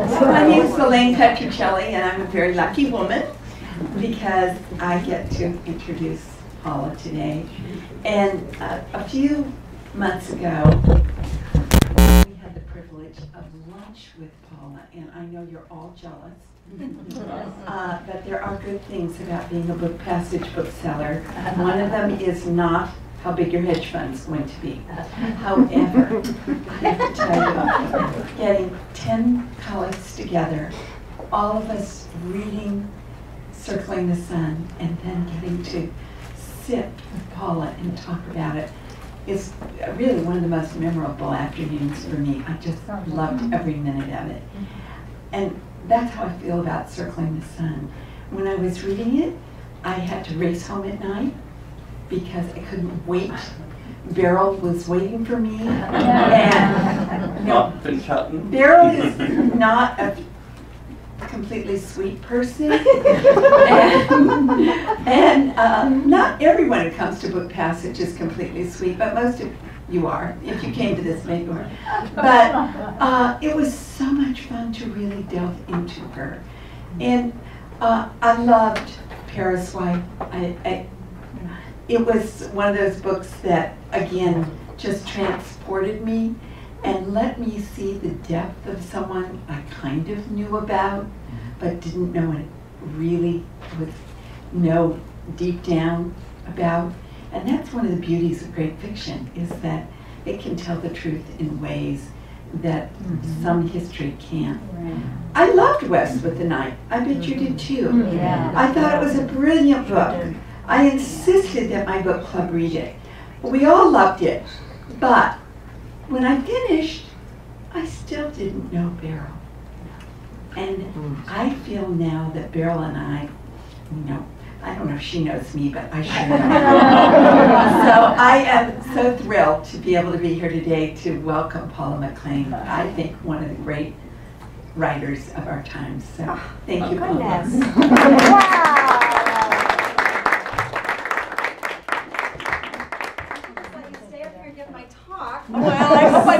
My name is Elaine Petruccelli, and I'm a very lucky woman because I get to introduce Paula today. And uh, a few months ago, we had the privilege of lunch with Paula, and I know you're all jealous. Uh, but there are good things about being a book passage bookseller. One of them is not how big your hedge fund's going to be. However, I have to tell you, getting 10 colleagues together, all of us reading Circling the Sun, and then getting to sit with Paula and talk about it. it is really one of the most memorable afternoons for me. I just loved every minute of it. And that's how I feel about Circling the Sun. When I was reading it, I had to race home at night because I couldn't wait. Beryl was waiting for me. And no, Been chatting. Beryl is not a completely sweet person. and and um, not everyone who comes to Book Passage is completely sweet, but most of you are, if you came to this maybe. But uh, it was so much fun to really delve into her. And uh, I loved Paris Wife. I, I, it was one of those books that, again, just transported me and let me see the depth of someone I kind of knew about, mm-hmm. but didn't know it really was know deep down about. And that's one of the beauties of great fiction is that it can tell the truth in ways that mm-hmm. some history can't. I loved West with the Night. I bet you did mm-hmm. too. Yeah. I thought it was a brilliant book. I insisted that my book club read it. We all loved it. But when I finished, I still didn't know Beryl. And hmm. I feel now that Beryl and I, you know, I don't know if she knows me, but I sure know. so I am so thrilled to be able to be here today to welcome Paula McLain. I think one of the great writers of our time. So thank you, oh, Paula. Goodness.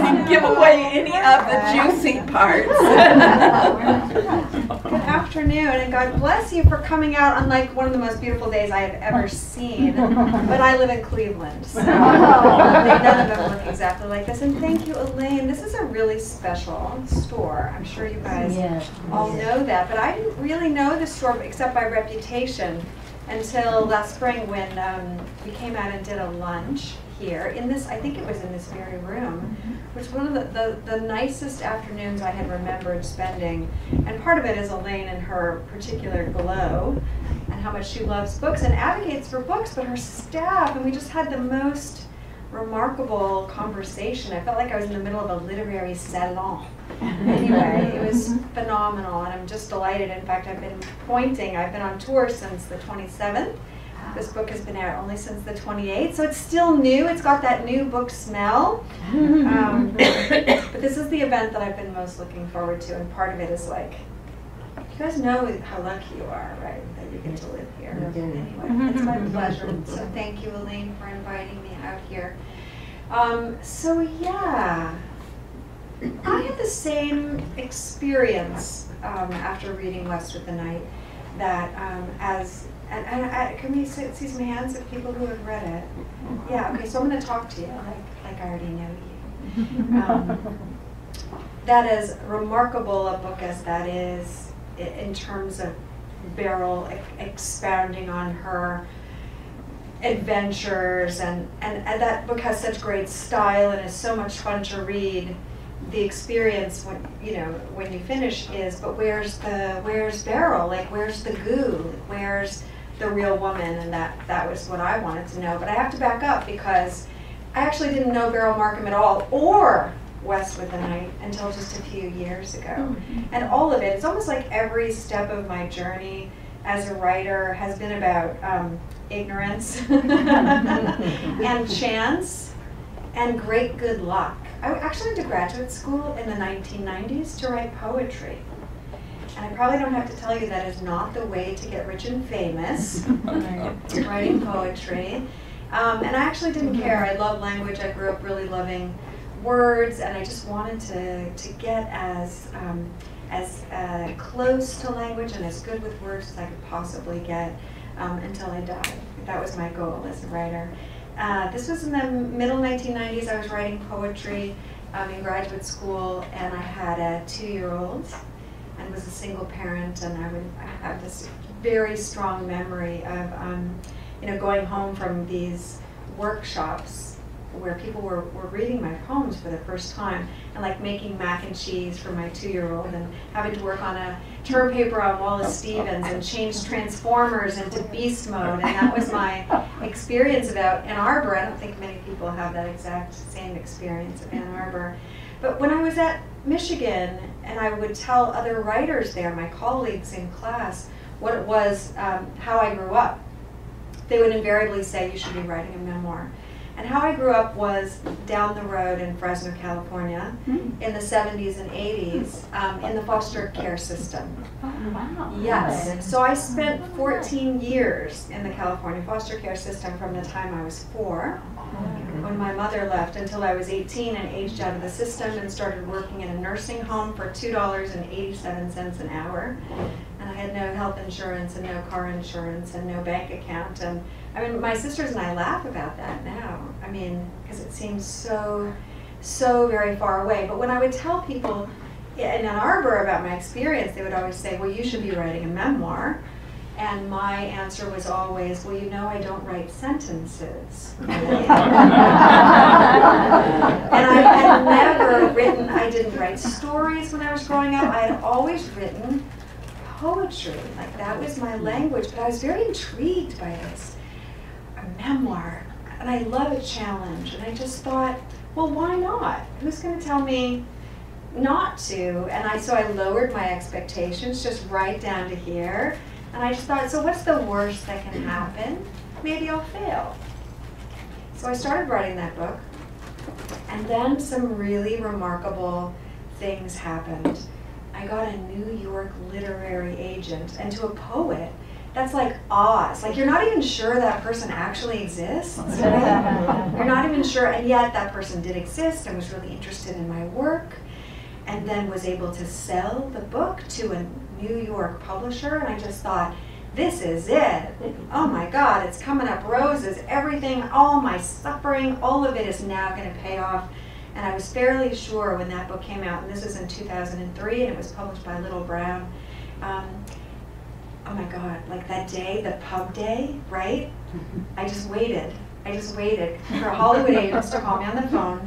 I hope I didn't give away any of the juicy parts. Good afternoon, and God bless you for coming out on like one of the most beautiful days I have ever seen. But I live in Cleveland, so none of them look exactly like this. And thank you, Elaine. This is a really special store. I'm sure you guys all know that, but I didn't really know the store except by reputation until last spring when um, we came out and did a lunch here in this, I think it was in this very room, which was one of the, the, the nicest afternoons I had remembered spending. And part of it is Elaine and her particular glow and how much she loves books and advocates for books, but her staff, and we just had the most remarkable conversation. I felt like I was in the middle of a literary salon. Anyway, it was phenomenal, and I'm just delighted. In fact, I've been pointing, I've been on tour since the 27th. This book has been out only since the 28th, so it's still new. It's got that new book smell. Um, but this is the event that I've been most looking forward to, and part of it is like, you guys know how lucky you are, right, that you get to live here. Anyway, it's my pleasure. So thank you, Elaine, for inviting me out here. Um, so yeah, I had the same experience um, after reading West with the Night that um, as and, and I, can we see, see some hands of people who have read it? Yeah. Okay. So I'm going to talk to you like like I already know you. Um, remarkable a book as that is, in terms of Beryl expounding on her adventures, and, and, and that book has such great style and is so much fun to read. The experience when you know when you finish is, but where's the where's Beryl? Like where's the goo? Where's the real woman? And that that was what I wanted to know. But I have to back up because I actually didn't know Beryl Markham at all, or West with the Night until just a few years ago. And all of it, it's almost like every step of my journey as a writer has been about um, ignorance and chance and great good luck. I actually went to graduate school in the 1990s to write poetry. And I probably don't have to tell you that is not the way to get rich and famous, writing poetry. Um, and I actually didn't care. I love language. I grew up really loving words, and I just wanted to, to get as um, as uh, close to language and as good with words as I could possibly get um, until I died. That was my goal as a writer. Uh, this was in the middle 1990s. I was writing poetry um, in graduate school, and I had a two-year-old and was a single parent, and I would I have this very strong memory of um, you know going home from these workshops where people were, were reading my poems for the first time and like making mac and cheese for my two-year-old and having to work on a term paper on Wallace Stevens and change Transformers into beast mode and that was my experience about Ann Arbor. I don't think many people have that exact same experience of Ann Arbor. But when I was at Michigan and I would tell other writers there, my colleagues in class, what it was, um, how I grew up, they would invariably say you should be writing a memoir. And how I grew up was down the road in Fresno, California, Hmm. in the 70s and 80s, um, in the foster care system. Oh, wow. Yes. So I spent 14 years in the California foster care system from the time I was four, when my mother left, until I was 18 and aged out of the system and started working in a nursing home for $2.87 an hour. And I had no health insurance and no car insurance and no bank account. And I mean, my sisters and I laugh about that now. I mean, because it seems so, so very far away. But when I would tell people in Ann Arbor about my experience, they would always say, well, you should be writing a memoir. And my answer was always, well, you know, I don't write sentences. and I had never written, I didn't write stories when I was growing up. I had always written poetry. Like that was my language. But I was very intrigued by this a memoir. And I love a challenge. And I just thought, well, why not? Who's going to tell me not to? And I so I lowered my expectations just right down to here. And I just thought, so what's the worst that can happen? Maybe I'll fail. So I started writing that book. And then some really remarkable things happened. I got a New York literary agent, and to a poet, that's like Oz. Like you're not even sure that person actually exists. Right? you're not even sure, and yet that person did exist and was really interested in my work, and then was able to sell the book to a New York publisher. And I just thought, this is it. Oh my God, it's coming up roses. Everything, all my suffering, all of it is now going to pay off. And I was fairly sure when that book came out, and this was in 2003, and it was published by Little Brown. Um, oh my God, like that day, the pub day, right? I just waited. I just waited for Hollywood agents to call me on the phone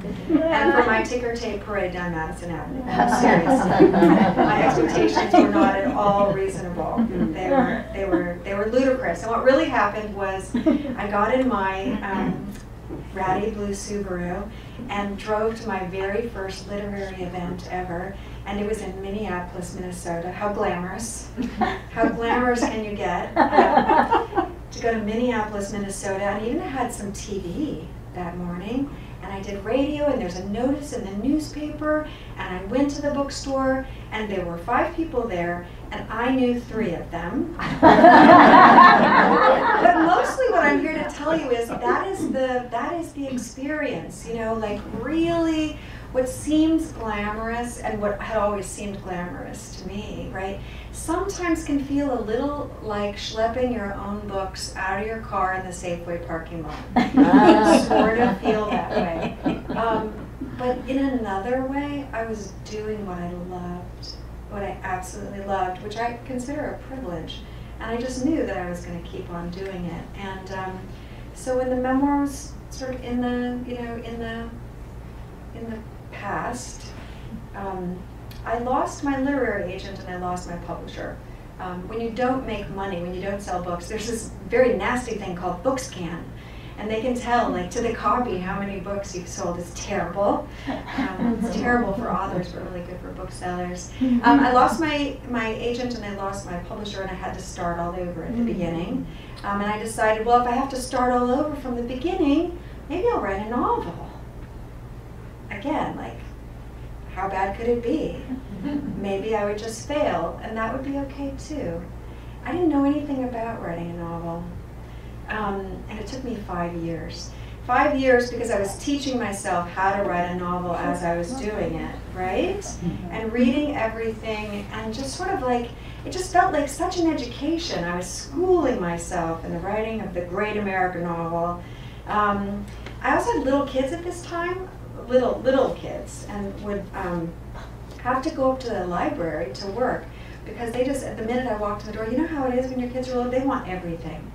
and for my ticker tape parade down Madison Avenue. I'm serious. my expectations were not at all reasonable. They were, they were, they were ludicrous. And what really happened was, I got in my um, ratty blue Subaru and drove to my very first literary event ever. And it was in Minneapolis, Minnesota. How glamorous. How glamorous can you get? Um, to go to Minneapolis, Minnesota, and even had some TV that morning. And I did radio, and there's a notice in the newspaper. And I went to the bookstore, and there were five people there, and I knew three of them. but mostly, what I'm here to tell you is that is the that is the experience. You know, like really, what seems glamorous and what had always seemed glamorous to me, right? Sometimes can feel a little like schlepping your own books out of your car in the Safeway parking lot. Sort of feel that way. Um, but in another way, I was doing what I loved, what I absolutely loved, which I consider a privilege. And I just knew that I was going to keep on doing it. And um, so when the memoir was sort of in the, you know, in the, in the past, um, I lost my literary agent and I lost my publisher. Um, when you don't make money, when you don't sell books, there's this very nasty thing called BookScan. And they can tell, like, to the copy how many books you've sold. It's terrible. Um, it's terrible for authors, but really good for booksellers. Um, I lost my, my agent and I lost my publisher, and I had to start all over at the beginning. Um, and I decided, well, if I have to start all over from the beginning, maybe I'll write a novel. Again, like, how bad could it be? Maybe I would just fail, and that would be okay too. I didn't know anything about writing a novel, um, and it took me five years. five years because I was teaching myself how to write a novel as I was doing it, right? And reading everything and just sort of like, it just felt like such an education. I was schooling myself in the writing of the great American novel. Um, I also had little kids at this time, little little kids, and would um, have to go up to the library to work because they just, at the minute I walked in the door, you know how it is when your kids are little, they want everything.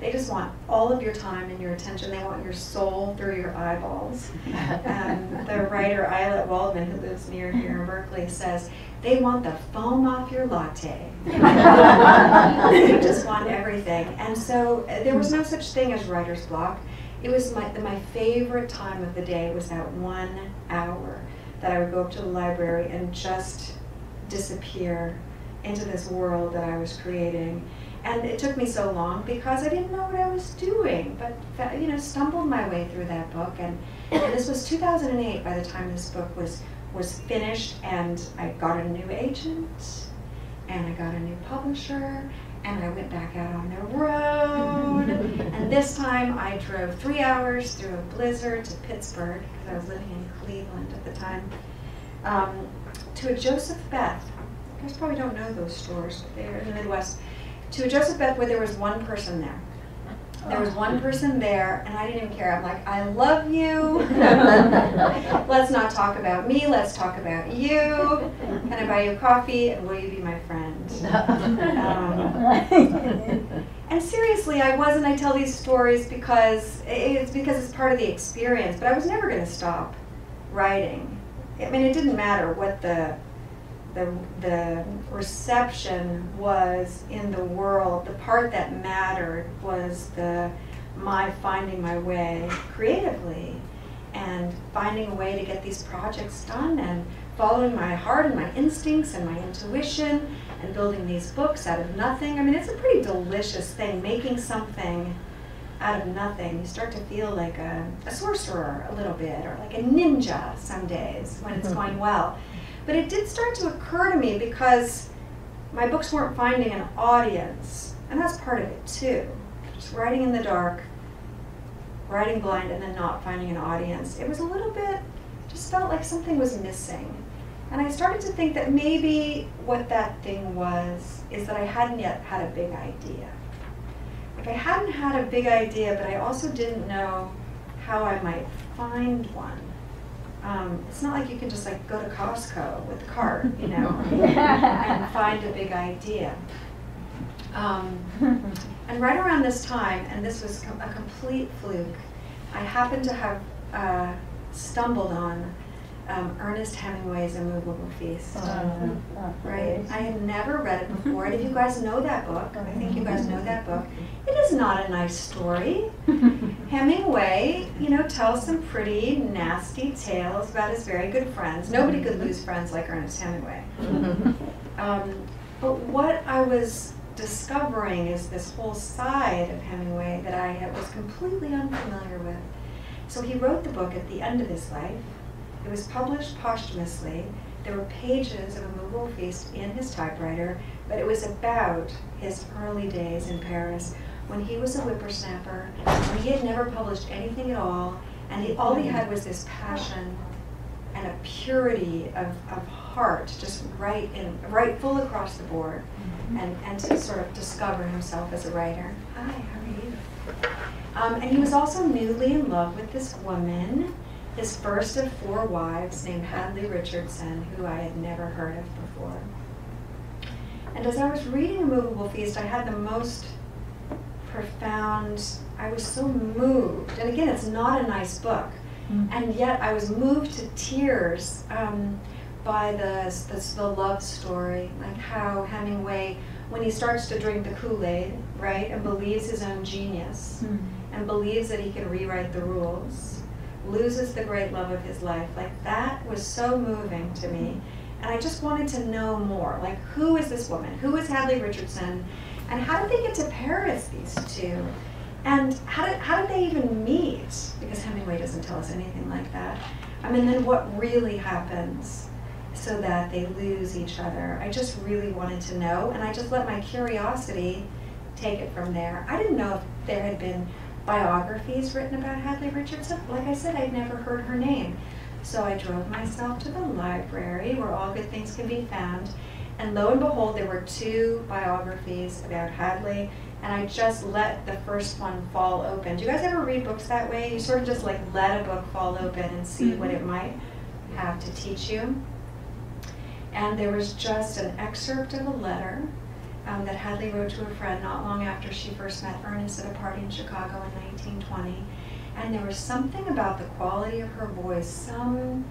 They just want all of your time and your attention. They want your soul through your eyeballs. Um, the writer Ayelet Waldman, who lives near here in Berkeley, says they want the foam off your latte. they just want everything. And so uh, there was no such thing as writer's block. It was my, my favorite time of the day was that one hour that I would go up to the library and just disappear into this world that I was creating. And it took me so long because I didn't know what I was doing, but you know, stumbled my way through that book. And, and this was 2008 by the time this book was was finished, and I got a new agent, and I got a new publisher, and I went back out on the road. and this time I drove three hours through a blizzard to Pittsburgh because I was living in Cleveland at the time. Um, to a Joseph Beth. You guys probably don't know those stores, but they're in the Midwest to a Joseph Beth where there was one person there. There was one person there, and I didn't even care. I'm like, I love you. let's not talk about me. Let's talk about you. Can I buy you coffee? And will you be my friend? Um, and seriously, I wasn't. I tell these stories because it's because it's part of the experience. But I was never going to stop writing. I mean, it didn't matter what the the, the reception was in the world, the part that mattered was the my finding my way creatively and finding a way to get these projects done and following my heart and my instincts and my intuition and building these books out of nothing. I mean, it's a pretty delicious thing, making something out of nothing. You start to feel like a, a sorcerer a little bit, or like a ninja some days when it's hmm. going well. But it did start to occur to me because my books weren't finding an audience, and that's part of it too. Just writing in the dark, writing blind, and then not finding an audience. It was a little bit, just felt like something was missing. And I started to think that maybe what that thing was is that I hadn't yet had a big idea. Like I hadn't had a big idea, but I also didn't know how I might find one um, it's not like you can just like go to Costco with the cart, you know, and find a big idea. Um, and right around this time, and this was com a complete fluke, I happened to have uh, stumbled on um, Ernest Hemingway's A Moveable Feast. Oh, right? I had never read it before, and if you guys know that book, I think you guys know that book, it is not a nice story. Hemingway, you know, tells some pretty nasty tales about his very good friends. Nobody could lose friends like Ernest Hemingway. Um, but what I was discovering is this whole side of Hemingway that I was completely unfamiliar with. So he wrote the book at the end of his life it was published posthumously. There were pages of a moveable feast in his typewriter, but it was about his early days in Paris when he was a whippersnapper, when he had never published anything at all, and he, all he had was this passion and a purity of, of heart, just right in, right full across the board, mm-hmm. and, and to sort of discover himself as a writer. Hi, how are you? Um, and he was also newly in love with this woman his first of four wives, named Hadley Richardson, who I had never heard of before. And as I was reading A Moveable Feast, I had the most profound, I was so moved. And again, it's not a nice book. Mm-hmm. And yet I was moved to tears um, by the, the, the love story, like how Hemingway, when he starts to drink the Kool-Aid, right, and believes his own genius, mm-hmm. and believes that he can rewrite the rules, loses the great love of his life. Like that was so moving to me. And I just wanted to know more. Like, who is this woman? Who is Hadley Richardson? And how did they get to Paris, these two? And how did, how did they even meet? Because Hemingway doesn't tell us anything like that. I mean, then what really happens so that they lose each other? I just really wanted to know, and I just let my curiosity take it from there. I didn't know if there had been biographies written about Hadley Richardson. Like I said, I'd never heard her name. So I drove myself to the library where all good things can be found. And lo and behold, there were two biographies about Hadley. And I just let the first one fall open. Do you guys ever read books that way? You sort of just like let a book fall open and see what mm-hmm. it might have to teach you. And there was just an excerpt of a letter um, that Hadley wrote to a friend not long after she first met Ernest at a party in Chicago in 1920. And there was something about the quality of her voice, some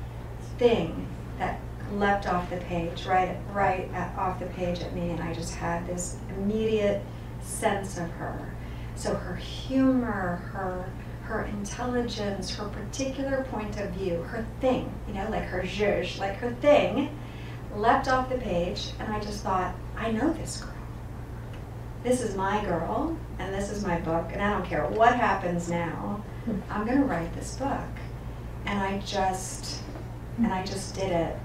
thing that leapt off the page, right, right at, off the page at me, and I just had this immediate sense of her. So her humor, her her intelligence, her particular point of view, her thing, you know, like her zhuzh, like her thing, leapt off the page, and I just thought, I know this girl. This is my girl, and this is my book, and I don't care what happens now. I'm gonna write this book, and I just, and I just did it.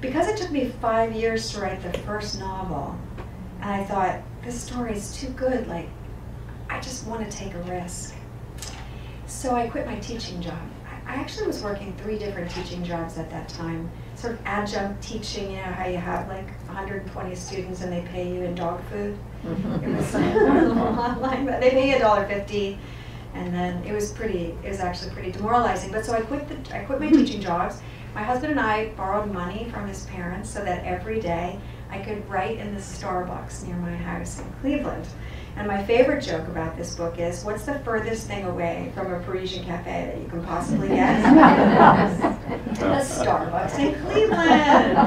Because it took me five years to write the first novel, and I thought this story is too good. Like, I just want to take a risk. So I quit my teaching job. I actually was working three different teaching jobs at that time. Sort of adjunct teaching, you know, how you have like 120 students and they pay you in dog food. It was like online, but they pay you a dollar fifty, and then it was pretty. It was actually pretty demoralizing. But so I quit the I quit my teaching jobs. My husband and I borrowed money from his parents so that every day I could write in the Starbucks near my house in Cleveland. And my favorite joke about this book is, what's the furthest thing away from a Parisian cafe that you can possibly get? a Starbucks in Cleveland.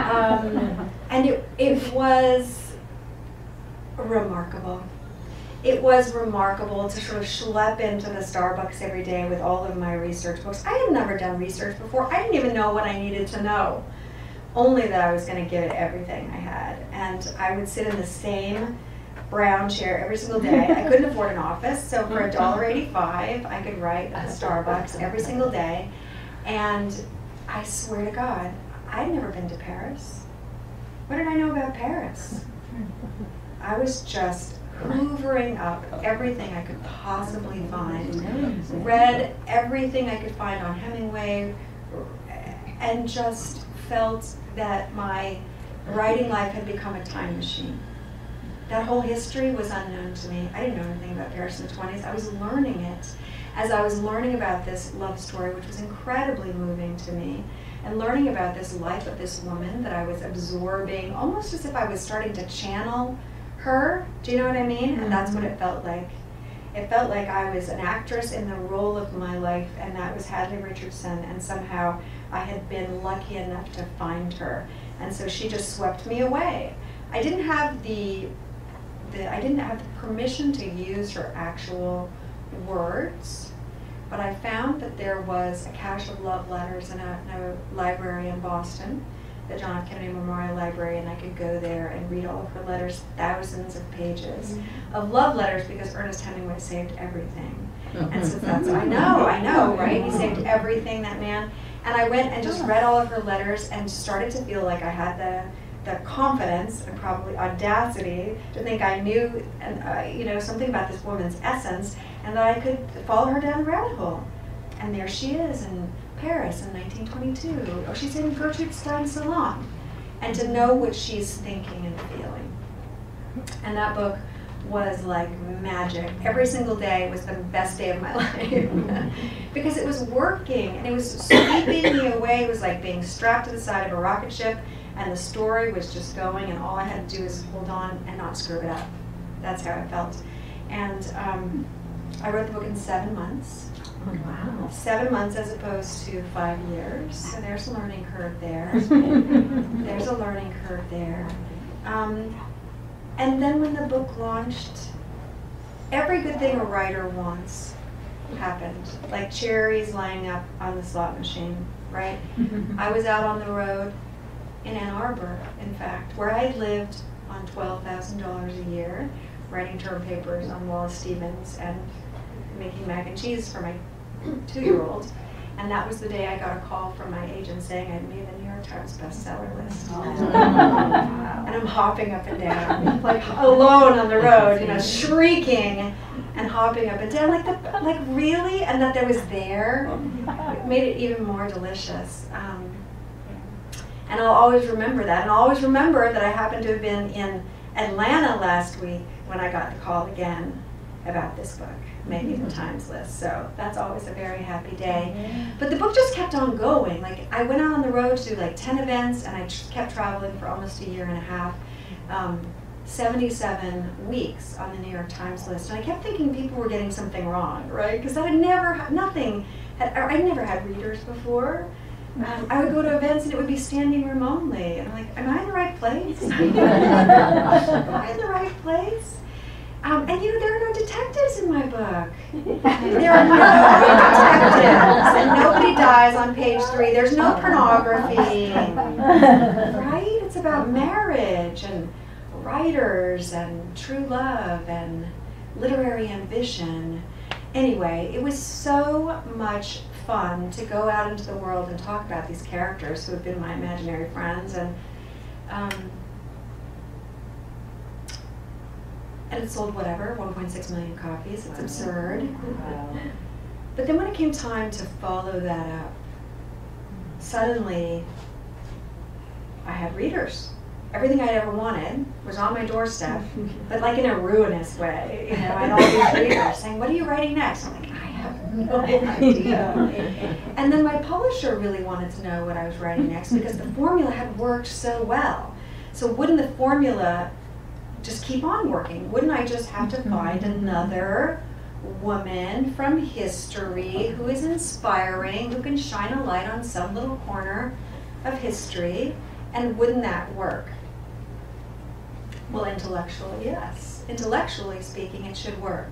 Um, and it, it was remarkable. It was remarkable to sort of schlep into the Starbucks every day with all of my research books. I had never done research before. I didn't even know what I needed to know, only that I was going to give it everything I had. And I would sit in the same brown chair every single day. I couldn't afford an office, so for a dollar eighty-five, I could write at the Starbucks every single day. And I swear to God, I'd never been to Paris. What did I know about Paris? I was just hoovering up everything I could possibly find, read everything I could find on Hemingway, and just felt that my writing life had become a time machine. That whole history was unknown to me. I didn't know anything about Paris in the 20s. I was learning it as I was learning about this love story, which was incredibly moving to me, and learning about this life of this woman that I was absorbing, almost as if I was starting to channel her. Do you know what I mean? And that's what it mm-hmm. felt like. It felt like I was an actress in the role of my life, and that was Hadley Richardson, and somehow I had been lucky enough to find her. And so she just swept me away. I didn't have the, the I didn't have permission to use her actual words, but I found that there was a cache of love letters in a, in a library in Boston, the John F. Kennedy Memorial Library, and I could go there and read all of her letters, thousands of pages mm-hmm. of love letters, because Ernest Hemingway saved everything. And so that's, I know, I know, right? He saved everything, that man. And I went and just read all of her letters and started to feel like I had the the confidence and probably audacity to think I knew, and uh, you know, something about this woman's essence, and that I could follow her down the rabbit hole. And there she is in Paris in 1922, or she's in Gertrude Stein's salon, and to know what she's thinking and feeling. And that book was like magic. Every single day was the best day of my life because it was working and it was sweeping me away. It was like being strapped to the side of a rocket ship and the story was just going and all I had to do was hold on and not screw it up. That's how I felt. And um, I wrote the book in seven months. Wow. Seven months as opposed to five years. So there's a learning curve there. there's a learning curve there. Um, and then when the book launched, every good thing a writer wants happened. Like cherries lining up on the slot machine, right? I was out on the road in Ann Arbor, in fact, where I lived on $12,000 a year, writing term papers on Wallace Stevens and making mac and cheese for my two-year-old. And that was the day I got a call from my agent saying I'd made the New York Times bestseller list. and I'm hopping up and down, like alone on the road, you know, shrieking and hopping up and down, like the, like really, and that there was there, it made it even more delicious. Um, and I'll always remember that, and I'll always remember that I happened to have been in Atlanta last week when I got the call again about this book, making the Times list. So that's always a very happy day. But the book just kept on going. Like I went out on the road to do like 10 events, and I kept traveling for almost a year and a half. Um, 77 weeks on the New York Times list, and I kept thinking people were getting something wrong, right? Because I had never, had nothing, had, I'd never had readers before. Um, I would go to events and it would be standing room only, and I'm like, am I in the right place? am I in the right place? Um, and you know, there are no detectives in my book. There are no detectives, and nobody dies on page three. There's no pornography, right? It's about marriage and writers and true love and literary ambition. Anyway, it was so much fun to go out into the world and talk about these characters who have been my imaginary friends and um, and it sold whatever 1.6 million copies. It's absurd. But then when it came time to follow that up suddenly i had readers. Everything i'd ever wanted was on my doorstep but like in a ruinous way. You know i had all these readers saying what are you writing next? I'm like no idea and then my publisher really wanted to know what i was writing next because the formula had worked so well so wouldn't the formula just keep on working? Wouldn't I just have to find another woman from history who is inspiring, who can shine a light on some little corner of history? And wouldn't that work? Well, intellectually, yes. Intellectually speaking, it should work.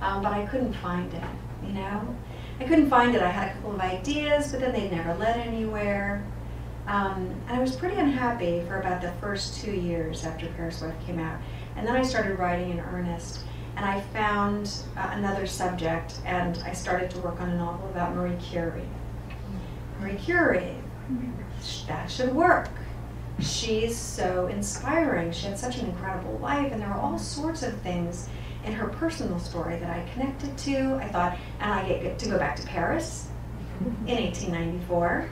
Um, but I couldn't find it, you know? I couldn't find it. I had a couple of ideas, but then they never led anywhere. Um, and I was pretty unhappy for about the first two years after Paris Wife came out. And then I started writing in earnest. And I found uh, another subject, and I started to work on a novel about Marie Curie. Marie Curie, that should work. She's so inspiring. She had such an incredible life, and there were all sorts of things in her personal story that I connected to. I thought, and I get to go back to Paris in 1894.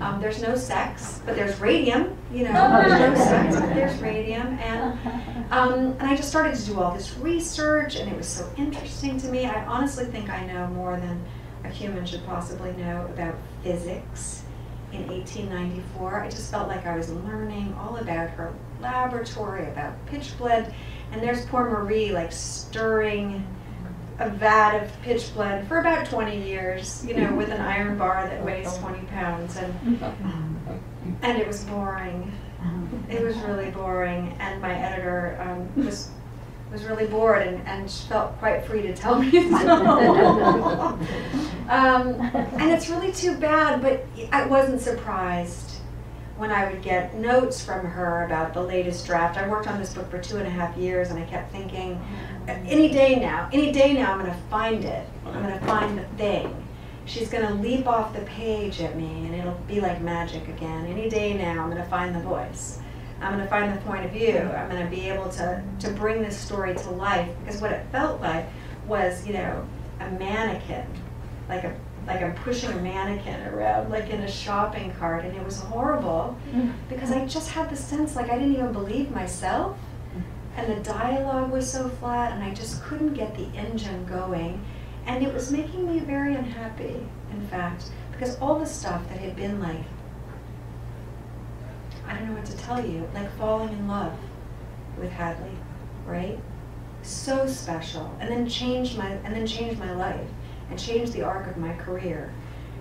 Um, there's no sex, but there's radium. You know, there's no sex, but there's radium, and um, and I just started to do all this research, and it was so interesting to me. I honestly think I know more than a human should possibly know about physics in 1894. I just felt like I was learning all about her laboratory, about pitchblende, and there's poor Marie like stirring a vat of pitchblende for about 20 years, you know, with an iron bar that weighs 20 pounds, and and it was boring. It was really boring, and my editor um, was was really bored and, and felt quite free to tell me so. um, and it's really too bad, but I wasn't surprised when I would get notes from her about the latest draft. I worked on this book for two and a half years, and I kept thinking, mm-hmm. any day now, any day now, I'm going to find it. I'm going to find the thing. She's going to leap off the page at me, and it'll be like magic again. Any day now, I'm going to find the voice. I'm going to find the point of view. I'm going to be able to, to bring this story to life because what it felt like was, you know, a mannequin, like a like I'm pushing a mannequin around like in a shopping cart, and it was horrible mm-hmm. because I just had the sense like I didn't even believe myself, and the dialogue was so flat, and I just couldn't get the engine going, and it was making me very unhappy. In fact, because all the stuff that had been like I don't know what to tell you, like falling in love with Hadley, right? So special, and then changed my and then changed my life and changed the arc of my career.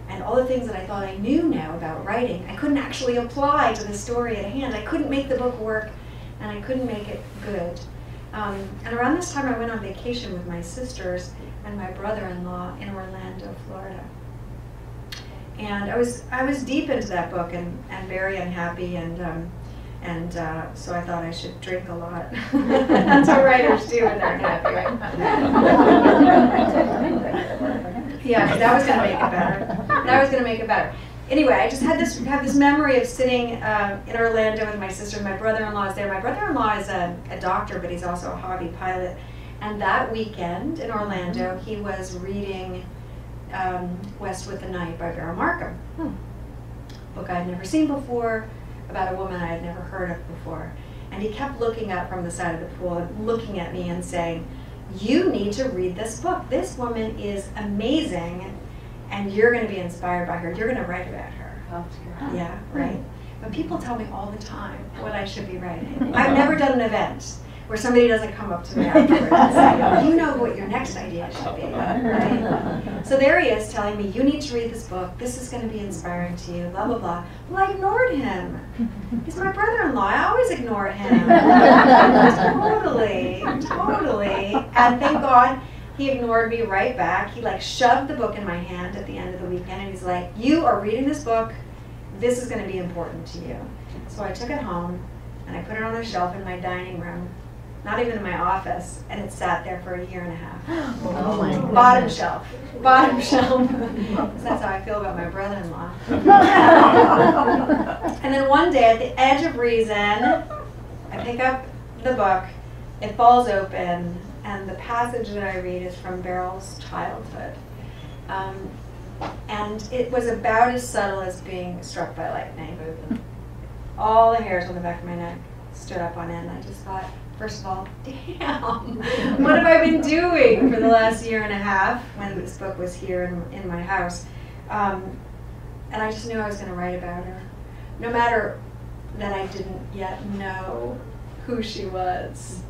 And all the things that I thought I knew now about writing, I couldn't actually apply to the story at hand. I couldn't make the book work, and I couldn't make it good. Um, and around this time, I went on vacation with my sisters and my brother-in-law in Orlando, Florida. And I was I was deep into that book and, and very unhappy and um, and uh, so I thought I should drink a lot. That's what writers do when they're happy, right? yeah, that was gonna make it better. That was gonna make it better. Anyway, I just had this have this memory of sitting um, in Orlando with my sister. My brother-in-law is there. My brother-in-law is a, a doctor, but he's also a hobby pilot. And that weekend in Orlando, he was reading um, West with the Night by Beryl Markham. Hmm. Book I'd never seen before, about a woman I had never heard of before. And he kept looking up from the side of the pool, and looking at me and saying, You need to read this book. This woman is amazing, and you're going to be inspired by her. You're going to write about her. Yeah, right. Hmm. But people tell me all the time what I should be writing. I've never done an event where somebody doesn't come up to me afterwards and say, "Oh, you know what your next idea should be, right? So there he is telling me, you need to read this book. This is going to be inspiring to you, blah, blah, blah. Well, I ignored him. He's my brother-in-law. I always ignore him. totally, totally. And thank God he ignored me right back. He like shoved the book in my hand at the end of the weekend and he's like, you are reading this book. This is going to be important to you. So I took it home and I put it on a shelf in my dining room, not even in my office, and it sat there for a year and a half. Oh my Bottom shelf, bottom shelf. that's how I feel about my brother-in-law. And then one day, at the edge of reason, I pick up the book, it falls open, and the passage that I read is from Beryl's childhood. Um, and it was about as subtle as being struck by lightning. All the hairs on the back of my neck stood up on end. I just thought, first of all, damn, what have I been doing for the last year and a half when this book was here in, in my house? Um, and I just knew I was going to write about her. No matter that I didn't yet know who she was.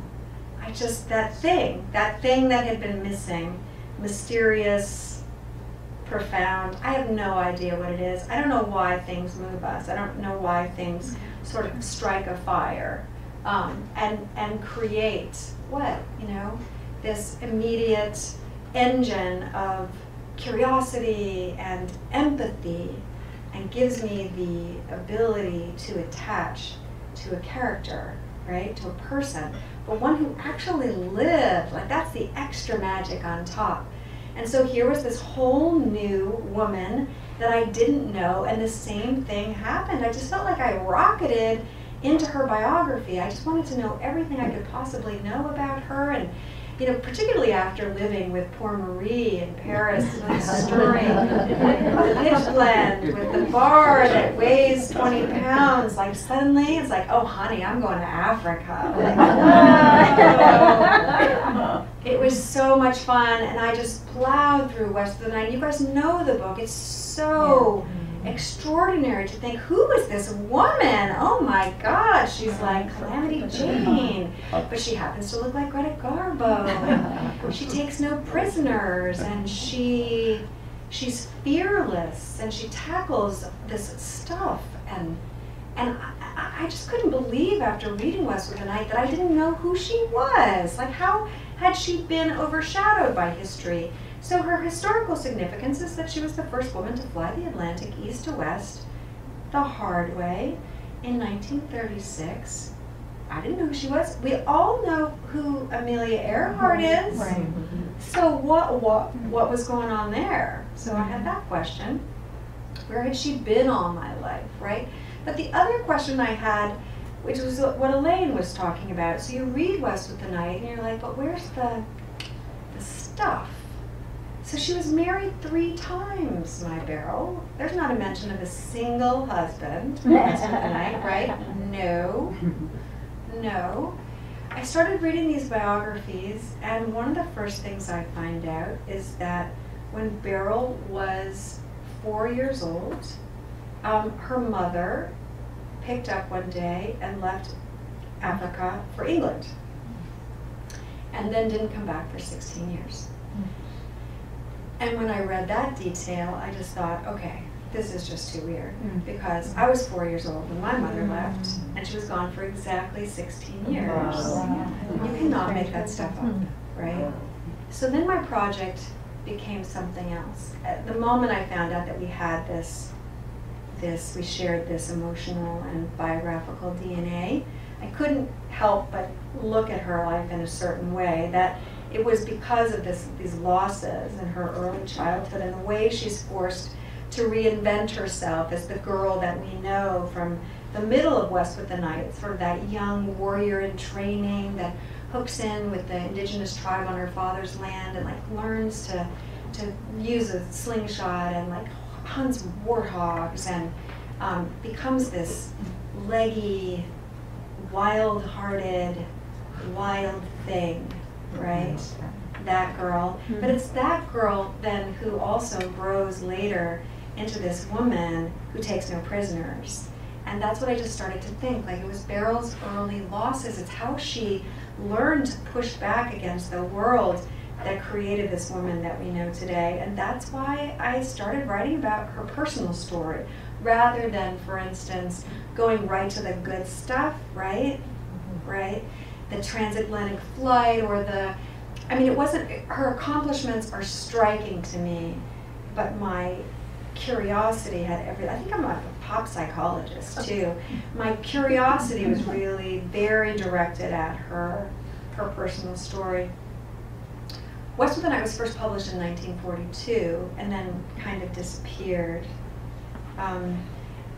I just, that thing, that thing that had been missing, mysterious, profound. I have no idea what it is. I don't know why things move us. I don't know why things sort of strike a fire um, and, and create what, you know, this immediate engine of curiosity and empathy and gives me the ability to attach to a character, right, to a person, but one who actually lived. Like that's the extra magic on top. And so here was this whole new woman that I didn't know, and the same thing happened. I just felt like I rocketed into her biography. I just wanted to know everything I could possibly know about her, and you know, particularly after living with poor Marie in Paris, like stirring the pitchblende with the bar that weighs 20 pounds. Like suddenly, it's like, oh, honey, I'm going to Africa. Like. It was so much fun, and I just plowed through West of the Night. You guys know the book. It's so extraordinary to think, who is this woman? Oh my God, she's like Calamity Jane, but she happens to look like Greta Garbo. She takes no prisoners, and she she's fearless, and she tackles this stuff, and and I, I- I just couldn't believe after reading West of the Night that I didn't know who she was. Like, how had she been overshadowed by history? So her historical significance is that she was the first woman to fly the Atlantic east to west the hard way in 1936. I didn't know who she was. We all know who Amelia Earhart is. Right. So what what what was going on there? So I had that question. Where had she been all my life, right? But the other question I had, which was what Elaine was talking about. So you read West with the Night, and you're like, but where's the the stuff? So she was married three times, my Beryl. There's not a mention of a single husband. in West with the Night, right? No, no. I started reading these biographies, and one of the first things I find out is that when Beryl was four years old, um, her mother picked up one day and left Africa for England, and then didn't come back for 16 years. And when I read that detail, I just thought, okay, this is just too weird. Mm. Because I was four years old when my mother left, and she was gone for exactly 16 years. Wow. You cannot make that stuff up, right? So then my project became something else. At the moment I found out that we had this, this, we shared this emotional and biographical DNA, I couldn't help but look at her life in a certain way, that it was because of this, these losses in her early childhood and the way she's forced to reinvent herself as the girl that we know from the middle of West with the Night, sort of that young warrior in training that hooks in with the indigenous tribe on her father's land and like learns to to use a slingshot and like hunts warthogs and um, becomes this leggy, wild-hearted, wild thing, right? That girl. But hmm. it's that girl then who also grows later into this woman who takes no prisoners. And that's what I just started to think. Like it was Beryl's early losses. It's how she learned to push back against the world that created this woman that we know today. And that's why I started writing about her personal story rather than, for instance, going right to the good stuff, right? Mm-hmm. Right? The transatlantic flight or the, I mean, it wasn't, her accomplishments are striking to me, but my curiosity had every, I think I'm a pop psychologist too. My curiosity was really very directed at her, her personal story. West with the Night was first published in 1942 and then kind of disappeared. Um,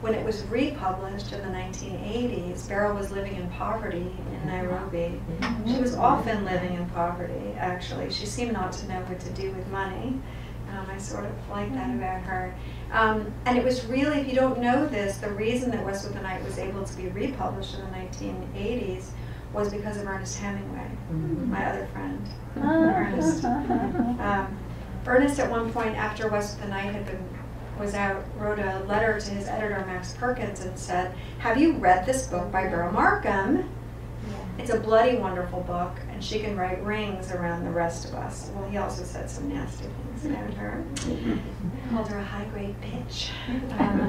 when it was republished in the 1980s, Beryl was living in poverty in Nairobi. She was often living in poverty, actually. She seemed not to know what to do with money. Um, I sort of like that about her. Um, and it was really, if you don't know this, the reason that West with the Night was able to be republished in the 1980s was because of Ernest Hemingway, my other friend, Ernest. Um, Ernest, at one point after West with the Night had been was out, wrote a letter to his editor Max Perkins and said, "Have you read this book by Beryl Markham? It's a bloody wonderful book, and she can write rings around the rest of us." Well, he also said some nasty things about her. Called her a high-grade bitch. Um,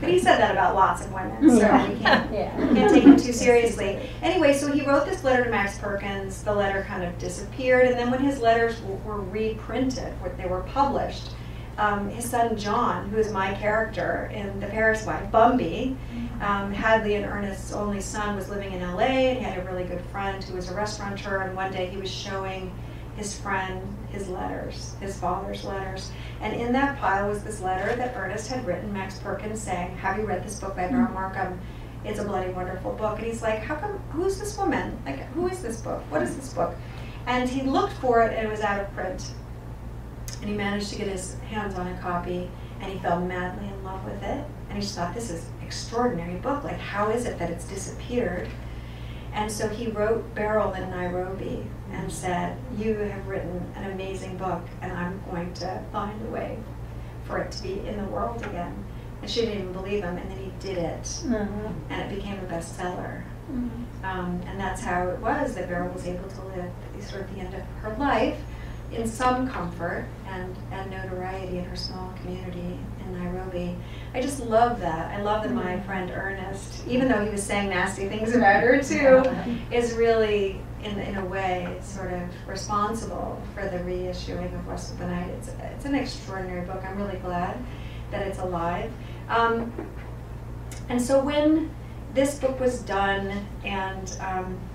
but he said that about lots of women, so we can't can't take him too seriously. Anyway, so he wrote this letter to Max Perkins. The letter kind of disappeared, and then when his letters w- were reprinted, when they were published, um, his son John, who is my character in The Paris Wife, Bumby, um, Hadley and Ernest's only son, was living in LA and he had a really good friend who was a restaurateur. And one day he was showing his friend his letters, his father's letters. And in that pile was this letter that Ernest had written, Max Perkins, saying, Have you read this book by Beryl Markham? It's a bloody wonderful book. And he's like, How come, who's this woman? Like, who is this book? What is this book? And he looked for it and it was out of print and he managed to get his hands on a copy and he fell madly in love with it. And he just thought this is an extraordinary book. Like how is it that it's disappeared? And so he wrote beryl in nairobi and said you have written an amazing book and i'm going to find a way for it to be in the world again. And she didn't even believe him and then he did it. And it became a bestseller. Um, and that's how it was that beryl was able to live sort of the end of her life in some comfort and, and notoriety in her small community in Nairobi. I just love that. I love that my friend Ernest, even though he was saying nasty things about her too, is really, in, in a way, sort of responsible for the reissuing of West of the Night. It's, it's an extraordinary book. I'm really glad that it's alive. Um, and so when this book was done and um, and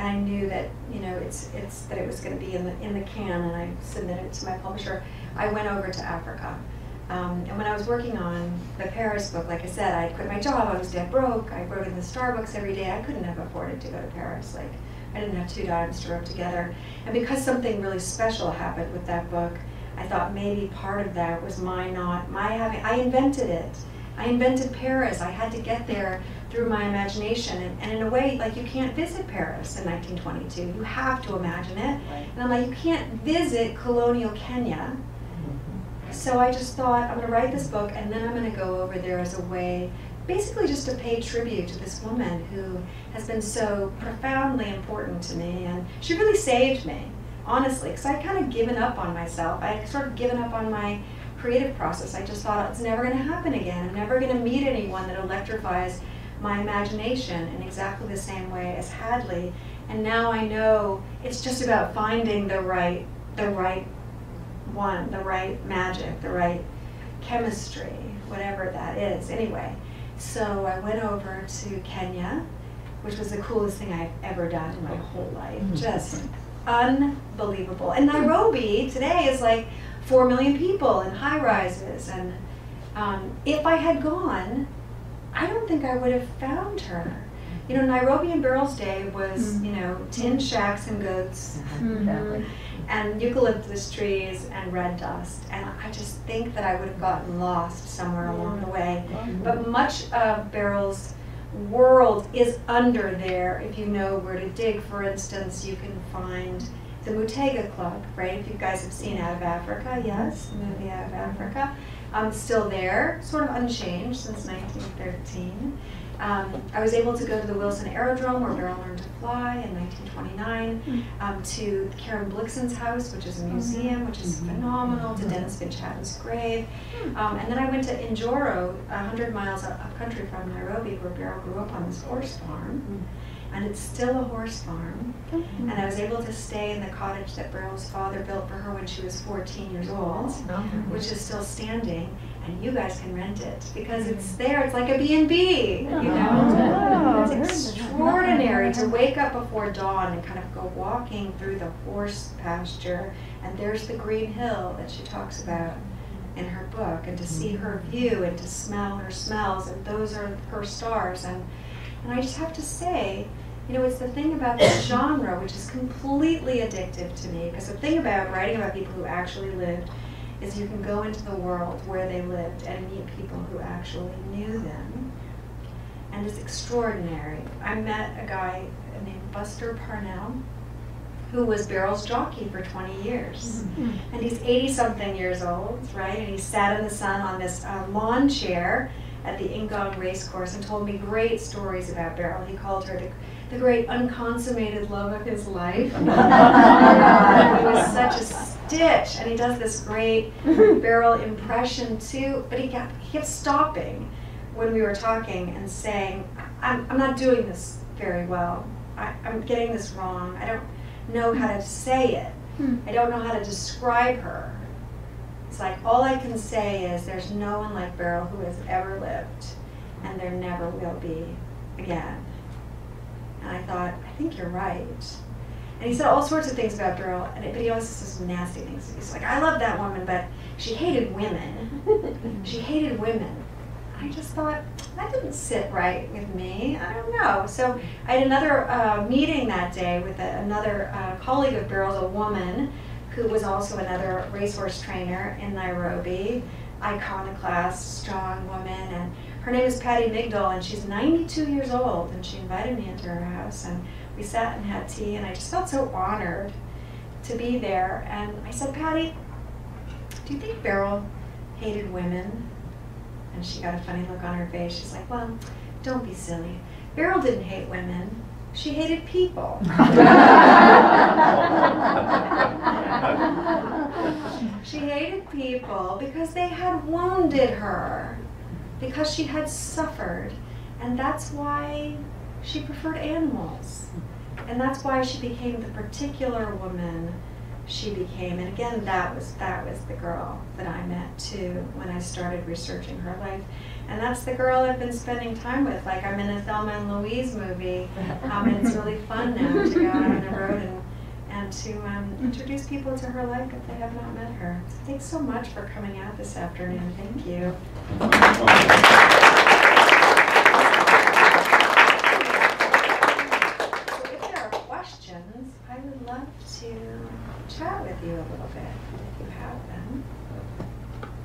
I knew that you know it's it's that it was going to be in the in the can, and I submitted it to my publisher. I went over to Africa, um, and when I was working on the Paris book, like I said, I quit my job. I was dead broke. I wrote in the Starbucks every day. I couldn't have afforded to go to Paris. Like I didn't have two dimes to rub together. And because something really special happened with that book, I thought maybe part of that was my not my having. I invented it. I invented Paris. I had to get there through my imagination. And, and, in a way, like you can't visit Paris in 1922. You have to imagine it. Right. And I'm like, you can't visit colonial Kenya. Mm-hmm. So I just thought, I'm going to write this book and then I'm going to go over there as a way, basically just to pay tribute to this woman who has been so profoundly important to me. And she really saved me, honestly, because I'd kind of given up on myself. I had sort of given up on my creative process. I just thought it's never going to happen again. I'm never going to meet anyone that electrifies my imagination in exactly the same way as Hadley. And now I know it's just about finding the right, the right one, the right magic, the right chemistry, whatever that is. Anyway, so I went over to Kenya, which was the coolest thing I've ever done in my whole life. Just unbelievable. And Nairobi today is like four million people in high rises. And um, if I had gone, I don't think I would have found her. You know, Nairobi and Beryl's day was, mm-hmm. you know, tin shacks and goats mm-hmm. mm-hmm. Exactly. and eucalyptus trees and red dust. And I just think that I would have gotten lost somewhere along the way. But much of Beryl's world is under there if you know where to dig. For instance, you can find the Muthaiga Club, right? If you guys have seen Out of Africa, yes, the movie Out of Africa. Um, still there, sort of unchanged since 1913. Um, I was able to go to the Wilson Aerodrome where Beryl learned to fly in 1929, um, to Karen Blixen's house, which is a museum, which is phenomenal, to Denys Finch Hatton's grave. Um, and then I went to Njoro, 100 miles up, up country from Nairobi, where Beryl grew up on this horse farm. And it's still a horse farm. And I was able to stay in the cottage that Beryl's father built for her when she was 14 years old, which is still standing. And you guys can rent it because it's there. It's like a B&B, you know? Oh, It's extraordinary to wake up before dawn and kind of go walking through the horse pasture, and there's the green hill that she talks about in her book, and to see her view and to smell her smells, and those are her stars. And, and I just have to say, you know, it's the thing about this genre which is completely addictive to me, because the thing about writing about people who actually lived is you can go into the world where they lived and meet people who actually knew them and it's extraordinary. I met a guy named Buster Parnell, who was Beryl's jockey for 20 years. And he's 80 something years old, right? And he sat in the sun on this uh, lawn chair at the Ngong racecourse and told me great stories about Beryl. He called her the, the great unconsummated love of his life. Oh he was such a stitch, and he does this great Beryl impression too. But he kept, he kept stopping when we were talking and saying, I'm, I'm not doing this very well. I, I'm getting this wrong. I don't know how to say it. Hmm. I don't know how to describe her. It's like all I can say is there's no one like Beryl who has ever lived, and there never will be again. And I thought, I think you're right. And he said all sorts of things about Beryl, and it, but he always says some nasty things. He's like, I love that woman, but she hated women. she hated women. I just thought that didn't sit right with me. I don't know. So I had another uh, meeting that day with a, another uh, colleague of Beryl's, a woman who was also another racehorse trainer in Nairobi, iconoclast, strong woman, and her name is Patty Migdal, and she's 92 years old, and she invited me into her house, and we sat and had tea, and I just felt so honored to be there. And I said, Patty, do you think Beryl hated women? And she got a funny look on her face. She's like, well, don't be silly. Beryl didn't hate women. She hated people. she hated people because they had wounded her, because she had suffered. And that's why she preferred animals. And that's why she became the particular woman she became. And again, that was that was the girl that I met too when I started researching her life. And that's the girl I've been spending time with. Like I'm in a Thelma and Louise movie, um, and it's really fun now to go out on the road and and to um, introduce people to her life if they have not met her. So thanks so much for coming out this afternoon. Thank you. So if there are questions, I would love to chat with you a little bit if you have them.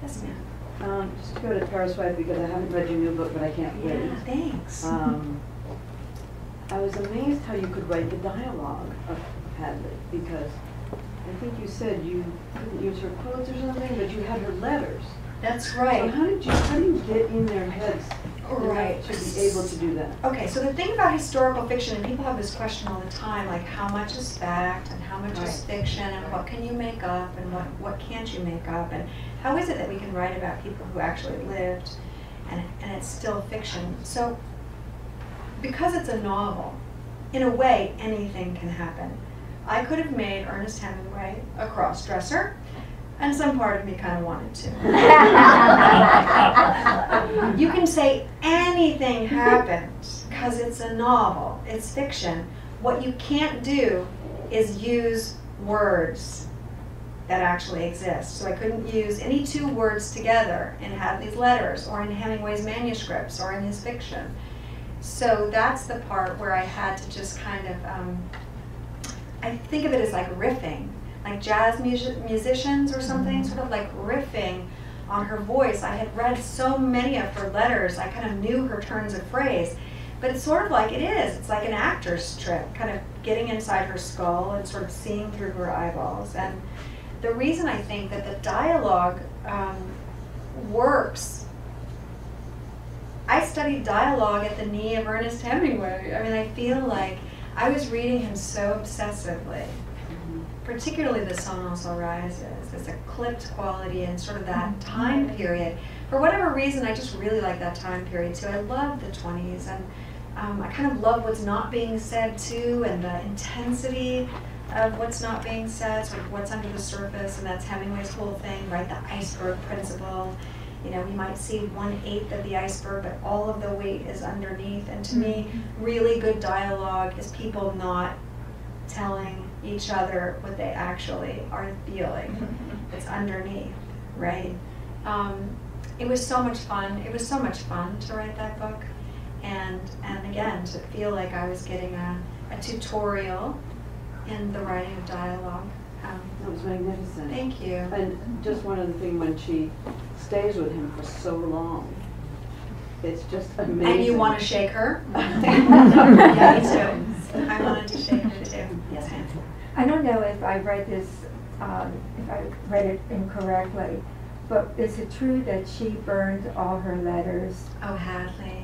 Yes, ma'am. Um, just to go to Paris Wife because I haven't read your new book, but I can't wait. Yeah, thanks. Um, I was amazed how you could write the dialogue of Hadley because I think you said you couldn't use her quotes or something, but you had her letters. That's So right. how did you, how do you get in their heads Right. enough to be able to do that? Okay, so the thing about historical fiction, and people have this question all the time, like how much is fact and how much is fiction and what can you make up and what, what can't you make up and how is it that we can write about people who actually lived and, and it's still fiction? So because it's a novel, in a way, anything can happen. I could have made Ernest Hemingway a cross-dresser, and some part of me kind of wanted to. You can say anything happened because it's a novel, it's fiction. What you can't do is use words that actually exist. So I couldn't use any two words together in Hadley's letters or in Hemingway's manuscripts or in his fiction. So that's the part where I had to just kind of, um, I think of it as like riffing, like jazz music- musicians or something, sort of like riffing on her voice. I had read so many of her letters, I kind of knew her turns of phrase. But it's sort of like it is. It's like an actor's trick, kind of getting inside her skull and sort of seeing through her eyeballs. And the reason I think that the dialogue um, works, I studied dialogue at the knee of Ernest Hemingway. I mean, I feel like I was reading him so obsessively, particularly The Sun Also Rises, this eclipsed quality and sort of that time period. For whatever reason, I just really like that time period too. I love the 20s and um, I kind of love what's not being said too and the intensity of what's not being said, sort of what's under the surface, and that's Hemingway's whole thing, right? The iceberg principle. You know, we might see one eighth of the iceberg, but all of the weight is underneath. And to me, really good dialogue is people not telling each other what they actually are feeling. It's underneath, right? Um, it was so much fun. It was so much fun to write that book, and and again to feel like I was getting a, a tutorial in the writing of dialogue. Um, That was magnificent. thank you. And just one other thing, when she stays with him for so long, it's just amazing. And you want to shake her? yeah, me too. I wanted to shake her too. Yes, ma'am. I don't know if I read this, um, if I read it incorrectly, but is it true that she burned all her letters? Oh, Hadley.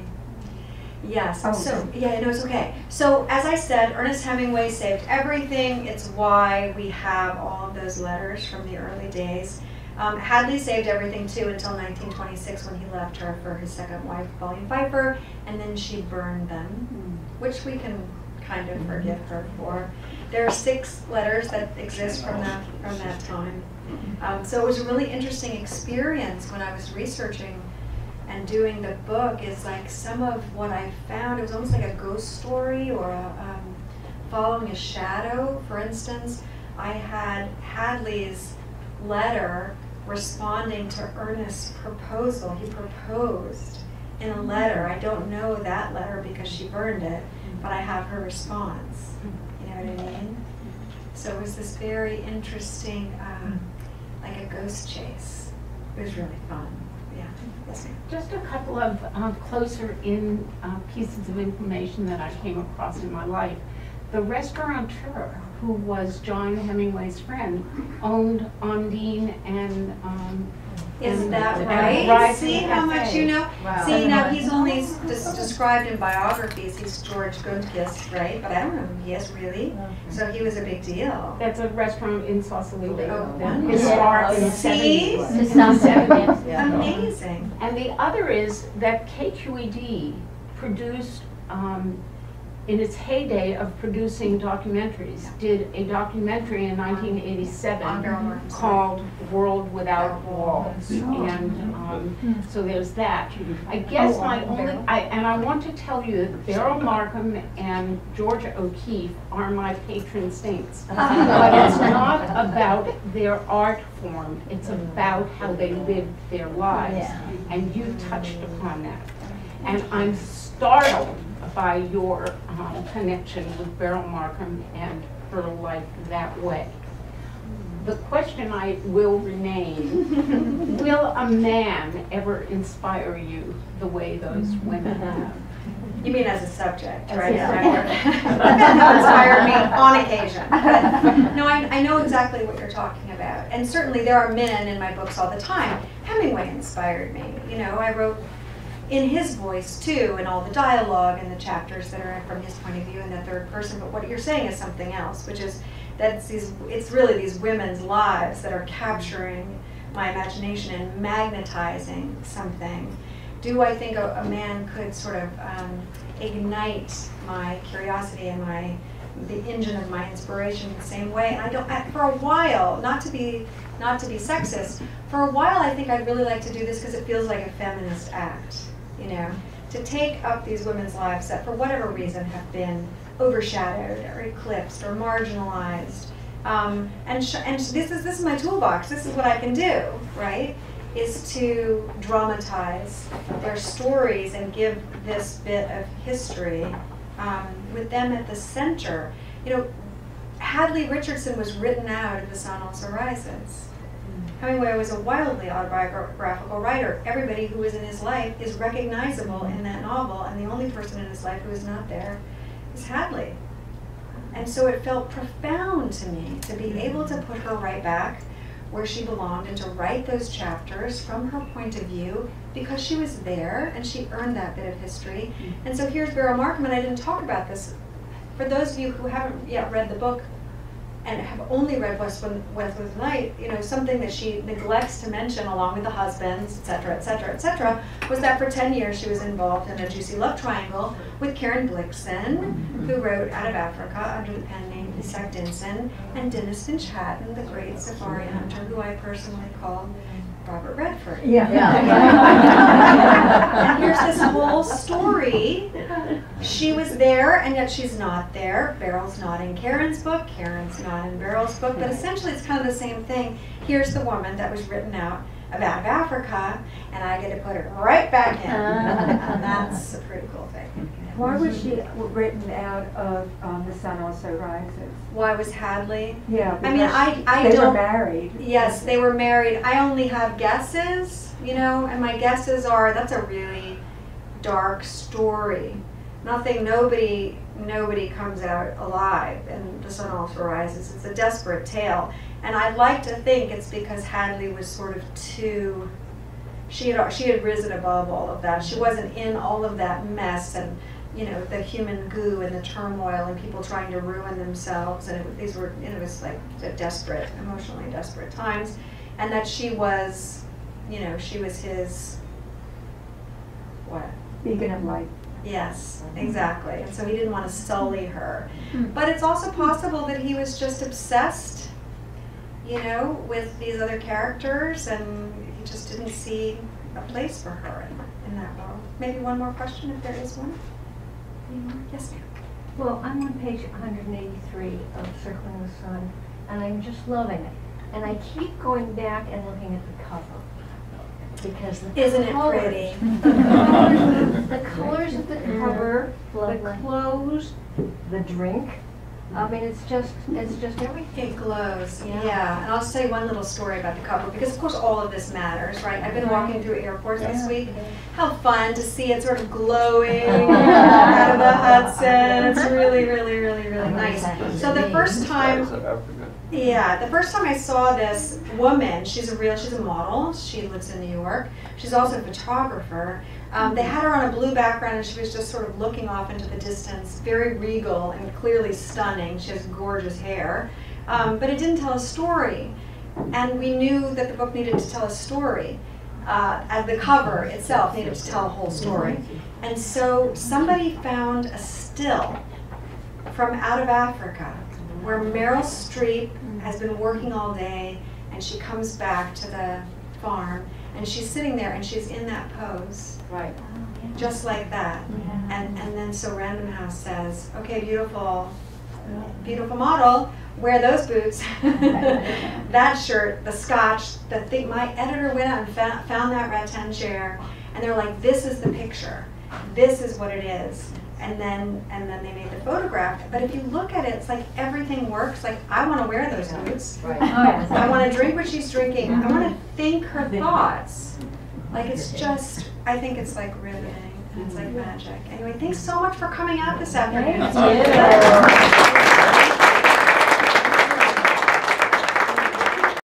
Yes, Oh, so, okay. yeah, no, it's okay. So, as I said, Ernest Hemingway saved everything. It's why we have all of those letters from the early days. Um, Hadley saved everything too until 1926 when he left her for his second wife, Pauline Pfeiffer, and then she burned them, Hmm. which we can kind of forgive her for. There are six letters that exist from that from that time. Um, so it was a really interesting experience when I was researching and doing the book is like some of what I found, it was almost like a ghost story or a, um, following a shadow. For instance, I had Hadley's letter responding to Ernest's proposal. He proposed in a letter. I don't know that letter because she burned it, but I have her response. You know what I mean? So it was this very interesting, um, like a ghost chase. It was really fun. Yeah. Yes. Just a couple of uh, closer in uh, pieces of information that I came across in my life. The restaurateur, who was John Hemingway's friend, owned Ondine and. um, Is and- that and right? See how much you know? Wow. See, now he's only s- des- described in biographies, he's George Gundkist, right? But I don't know who he is really. So he was a big deal. That's a restaurant in Sausalito. Oh, that wonderful. is started in the See? 70s. The Sun Amazing. And the other is that KQED produced, um, in its heyday of producing documentaries, did a documentary in 1987 On Beryl called World Without Walls. And um, so there's that. I guess my only, I- and I want to tell you that Beryl Markham and Georgia O'Keeffe are my patron saints. But it's not about their art form, it's about how they lived their lives. And you touched upon that. And I'm startled by your um, connection with Beryl Markham and her life that way. The question I will remain, will a man ever inspire you the way those women have? You mean as a subject, As right? a Right. Inspired me on occasion. But, No, I, I know exactly what you're talking about. And certainly there are men in my books all the time. Hemingway inspired me. You know, I wrote in his voice too, and all the dialogue and the chapters that are from his point of view in the third person. But what you're saying is something else, which is that it's these, it's really these women's lives that are capturing my imagination and magnetizing something. Do I think a, a man could sort of um, ignite my curiosity and my the engine of my inspiration in the same way? And I don't. I, for a while, not to be not to be sexist, for a while I think I'd really like to do this because it feels like a feminist act. You know, to take up these women's lives that, for whatever reason, have been overshadowed or eclipsed or marginalized. Um, and and this is this is my toolbox. This is what I can do, right? is to dramatize their stories and give this bit of history um, with them at the center. You know, Hadley Richardson was written out of The Sun Also Rises. Hemingway was a wildly autobiographical writer. Everybody who was in his life is recognizable in that novel, and the only person in his life who is not there is Hadley. And so it felt profound to me to be able to put her right back where she belonged and to write those chapters from her point of view because she was there and she earned that bit of history. Mm-hmm. And so here's Beryl Markham, and I didn't talk about this. For those of you who haven't yet read the book, and have only read Westwood, Westwood Night, you know, something that she neglects to mention along with the husbands, et cetera, et cetera, et cetera, was that for 10 years she was involved in a juicy love triangle with Karen Blixen, who wrote Out of Africa under the pen name Isak Dinesen, and Denys Finch the great safari hunter, who I personally call Robert Redford. Yeah. And here's this whole story. She was there, and yet she's not there. Beryl's not in Karen's book. Karen's not in Beryl's book. But essentially, it's kind of the same thing. Here's the woman that was written out of out of Africa, and I get to put her right back in. Uh-huh. and that's a pretty cool thing. Why was she written out of um, The Sun Also Rises? Why was Hadley? Yeah. I mean, I, I They were don't. married. Yes, they were married. I only have guesses, you know, and my guesses are that's a really dark story. Nothing, nobody, nobody comes out alive, in the sun also rises. It's a desperate tale, and I'd like to think it's because Hadley was sort of too. She had she had risen above all of that. She wasn't in all of that mess and you know the human goo and the turmoil and people trying to ruin themselves. And it, these were it was like desperate emotionally desperate times. And that she was you know she was his what? Beacon of light. yes mm-hmm. exactly. And so he didn't want to sully her. Mm-hmm. But it's also possible that he was just obsessed you know with these other characters and he just didn't see a place for her in, in that world. Maybe one more question if there is one Any yes ma'am Well, I'm on page 183 of Circling the Sun, and I'm just loving it. And I keep going back and looking at the cover. Because the isn't it pretty The colors of the cover, the clothes the drink, I mean, it's just, it's just everything. Glows, Yeah. yeah. And I'll say one little story about the cover because, of course, all of this matters, right? I've been walking through airports this week. How fun to see it sort of glowing out of the Hudson. It's really, really, really, really nice. So the first time, yeah, the first time I saw this woman, she's a real, she's a model. She lives in New York. She's also a photographer. Um, they had her on a blue background and she was just sort of looking off into the distance, very regal and clearly stunning. She has gorgeous hair. Um, but it didn't tell a story. And we knew that the book needed to tell a story. Uh, as the cover itself needed to tell a whole story. And so somebody found a still from out of Africa where Meryl Streep has been working all day and she comes back to the farm and she's sitting there and she's in that pose, Right. Oh, just like that. And, and then so Random House says, okay, beautiful, beautiful model, wear those boots, that shirt, the scotch, the thing. My editor went out and found, found that rattan chair, and they're like, this is the picture. This is what it is. And then, and then they made the photograph. But if you look at it, it's like everything works. Like I want to wear those boots. Right. Oh, I want to drink what she's drinking. I want to think her thoughts. Like it's just, I think it's like riveting. And it's like mm-hmm. magic. Anyway, thanks so much for coming out this afternoon. Thank you.